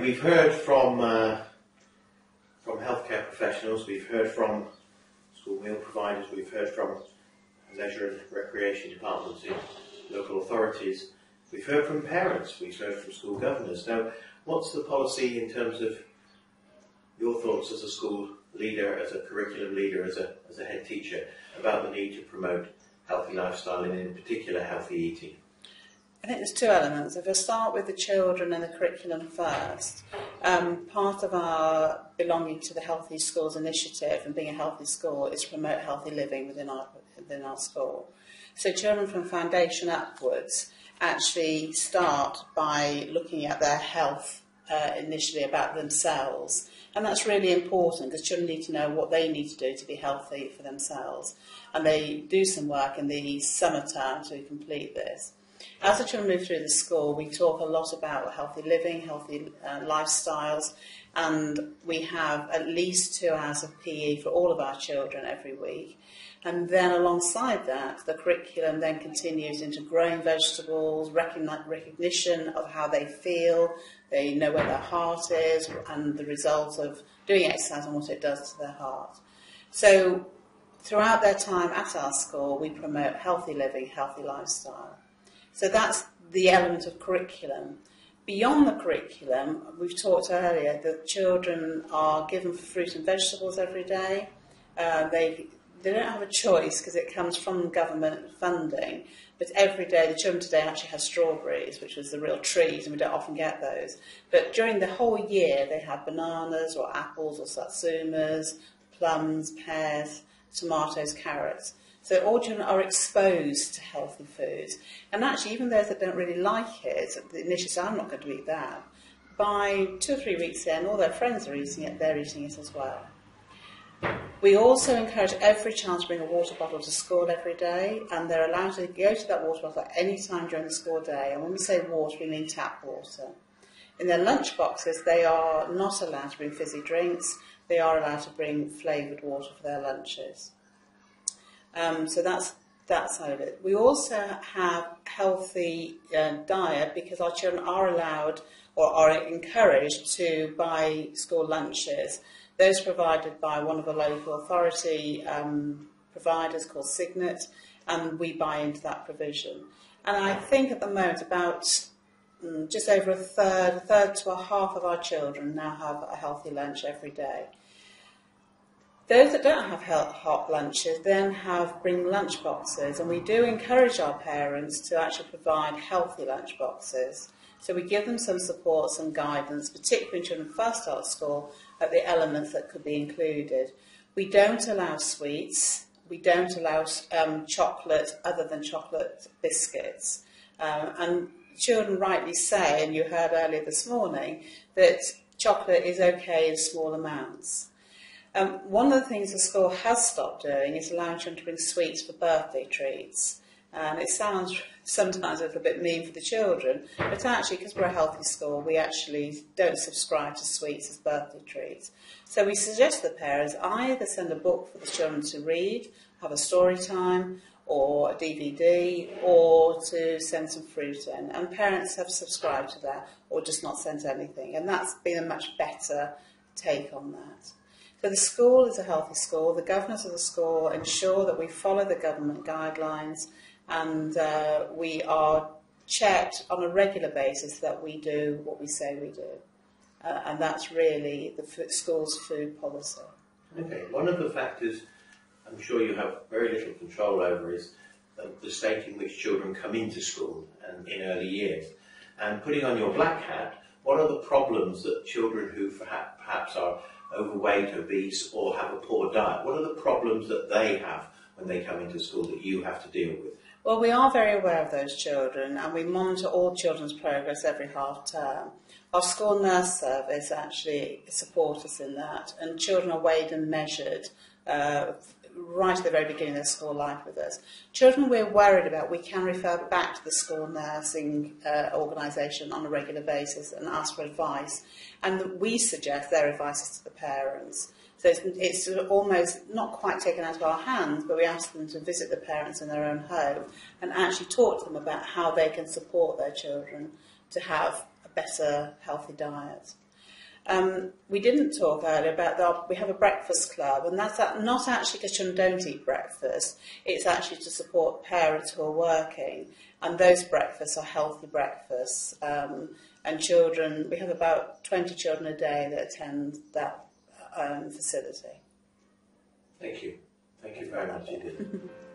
We've heard from uh, from healthcare professionals, we've heard from school meal providers, we've heard from leisure and recreation departments in local authorities, we've heard from parents, we've heard from school governors. Now, what's the policy in terms of your thoughts as a school leader, as a curriculum leader, as a, as a head teacher, about the need to promote healthy lifestyle and in particular healthy eating? I think there's two elements. If I start with the children and the curriculum first, um, part of our belonging to the Healthy Schools initiative and being a healthy school is to promote healthy living within our, within our school. So children from foundation upwards actually start by looking at their health uh, initially about themselves. And that's really important because children need to know what they need to do to be healthy for themselves. And they do some work in the summer term to complete this. As the children move through the school, we talk a lot about healthy living, healthy uh, lifestyles, and we have at least two hours of PE for all of our children every week. And then alongside that, the curriculum then continues into growing vegetables, recognition of how they feel, they know where their heart is, and the result of doing exercise and what it does to their heart. So throughout their time at our school, we promote healthy living, healthy lifestyle. So that's the element of curriculum. Beyond the curriculum, we've talked earlier that children are given fruit and vegetables every day. Uh, they, they don't have a choice because it comes from government funding, but every day, the children today actually have strawberries, which is the real treat, and we don't often get those. But during the whole year, they have bananas or apples or satsumas, plums, pears, tomatoes, carrots. So all children are exposed to healthy foods. And actually, even those that don't really like it, initially say, I'm not going to eat that. By two or three weeks in, all their friends are eating it, they're eating it as well. We also encourage every child to bring a water bottle to school every day, and they're allowed to go to that water bottle at any time during the school day. And when we say water, we mean tap water. In their lunch boxes, they are not allowed to bring fizzy drinks. They are allowed to bring flavoured water for their lunches. Um, so that's that side of it. We also have healthy uh, diet because our children are allowed or are encouraged to buy school lunches. Those provided by one of the local authority um, providers called Signet, and we buy into that provision. And I think at the moment about mm, just over a third, a third to a half of our children now have a healthy lunch every day. Those that don't have hot lunches then have bring lunch boxes, and we do encourage our parents to actually provide healthy lunch boxes. So we give them some support, and guidance, particularly when children first start school, at the elements that could be included. We don't allow sweets. We don't allow um, chocolate other than chocolate biscuits. Um, and children rightly say, and you heard earlier this morning, that chocolate is okay in small amounts. Um, one of the things the school has stopped doing is allowing children to bring sweets for birthday treats. And it sounds sometimes a little bit mean for the children, but actually, because we're a healthy school, we actually don't subscribe to sweets as birthday treats. So we suggest the parents either send a book for the children to read, have a story time, or a DVD, or to send some fruit in. And parents have subscribed to that, or just not sent anything. And that's been a much better take on that. So the school is a healthy school. The governors of the school ensure that we follow the government guidelines and uh, we are checked on a regular basis that we do what we say we do. Uh, and that's really the f- school's food policy. Okay, one of the factors I'm sure you have very little control over is the state in which children come into school and in early years. And putting on your black hat, what are the problems that children who perhaps are overweight, obese, or have a poor diet? What are the problems that they have when they come into school that you have to deal with? Well, we are very aware of those children and we monitor all children's progress every half term. Our school nurse service actually support us in that, and children are weighed and measured uh, right at the very beginning of their school life with us. Children we're worried about, we can refer back to the school nursing uh, organisation on a regular basis and ask for advice. And we suggest their advice is to the parents. So it's, it's sort of almost not quite taken out of our hands, but we ask them to visit the parents in their own home and actually talk to them about how they can support their children to have a better, healthy diet. Um, we didn't talk earlier about the, we have a breakfast club, and that's not actually because children don't eat breakfast. It's actually to support parents who are working, and those breakfasts are healthy breakfasts. Um, and children, we have about 20 children a day that attend that um, facility. Thank you. Thank you very much indeed.